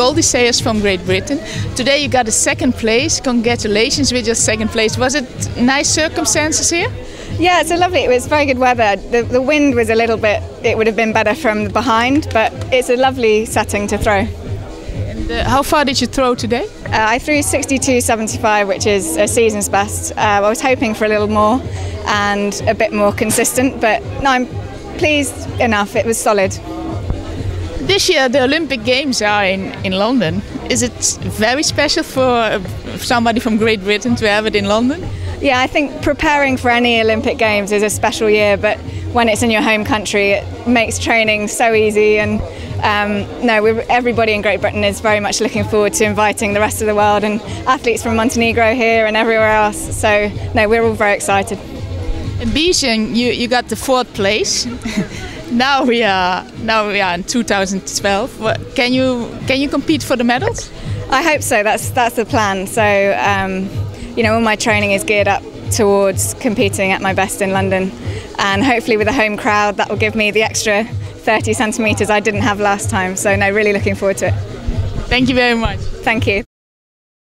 Goldie Sayers from Great Britain. Today you got a second place. Congratulations with your second place. Was it nice circumstances here? Yeah, it's a lovely. It was very good weather. The, the wind was a little bit. It would have been better from behind, but it's a lovely setting to throw. And uh, how far did you throw today? Uh, I threw 62.75, which is a season's best. Uh, I was hoping for a little more and a bit more consistent, but no, I'm pleased enough. It was solid. This year the Olympic Games are in, in London. Is it very special for somebody from Great Britain to have it in London? Yeah, I think preparing for any Olympic Games is a special year, but when it's in your home country, it makes training so easy. And um, no, everybody in Great Britain is very much looking forward to inviting the rest of the world and athletes from Montenegro here and everywhere else. So no, we're all very excited. In Beijing, you, you got the fourth place. now we are now we are in 2012. What, can you can you compete for the medals? I hope so. That's that's the plan. So. Um, you know, all my training is geared up towards competing at my best in London. And hopefully, with a home crowd, that will give me the extra 30 centimetres I didn't have last time. So, no, really looking forward to it. Thank you very much. Thank you.